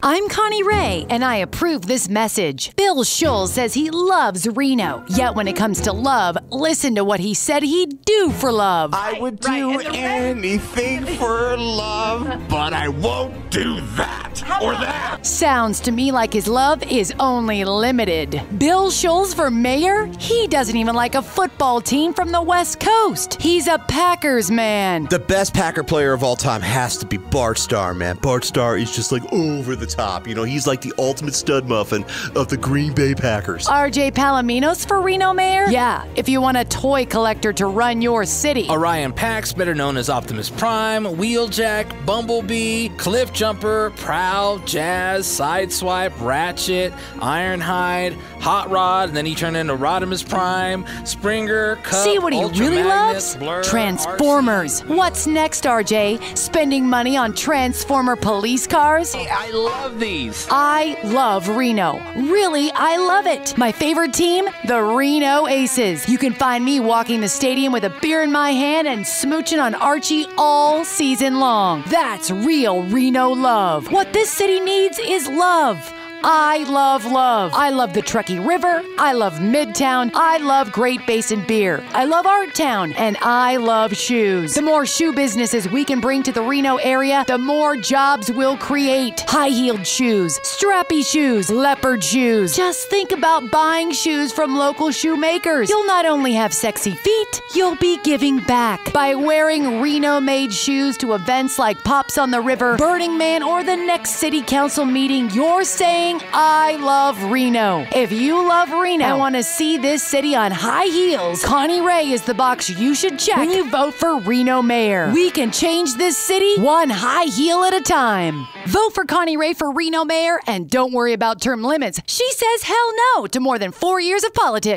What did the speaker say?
I'm Connie Ray, and I approve this message. Bill Schulz says he loves Reno. Yet when it comes to love, listen to what he said he'd do for love. I would do anything for love, but I won't do that or that. Sounds to me like his love is only limited. Bill Schulz for mayor? He doesn't even like a football team from the West Coast. He's a Packers man. The best Packer player of all time has to be Bart Starr, man. Bart Starr is just like over the top. You know, he's like the ultimate stud muffin of the Green Bay Packers. RJ Palominos for Reno mayor? Yeah, if you want a toy collector to run your city. Orion Pax, better known as Optimus Prime, Wheeljack, Bumblebee, Cliffjumper, Prowl, Jazz, Sideswipe, Ratchet, Ironhide, Hot Rod, and then he turned into Rodimus Prime, Springer, Kup, See what he Ultra really loves? Blurr, Transformers. What's next, RJ? Spending money on Transformer police cars? I love these. I love Reno. Really, I love it. My favorite team, the Reno Aces. You can find me walking the stadium with a beer in my hand and smooching on Archie all season long. That's real Reno love. What this city needs is love. I love love. I love the Truckee River. I love Midtown. I love Great Basin beer. I love Artown. And I love shoes. The more shoe businesses we can bring to the Reno area, the more jobs we'll create. High heeled shoes, strappy shoes, leopard shoes. Just think about buying shoes from local shoemakers. You'll not only have sexy feet, you'll be giving back. By wearing Reno made shoes to events like Pops on the River, Burning Man, or the next city council meeting, you're saying, I love Reno. If you love Reno and want to see this city on high heels, Connie Ray is the box you should check when you vote for Reno mayor. We can change this city one high heel at a time. Vote for Connie Ray for Reno mayor and don't worry about term limits. She says hell no to more than four years of politics.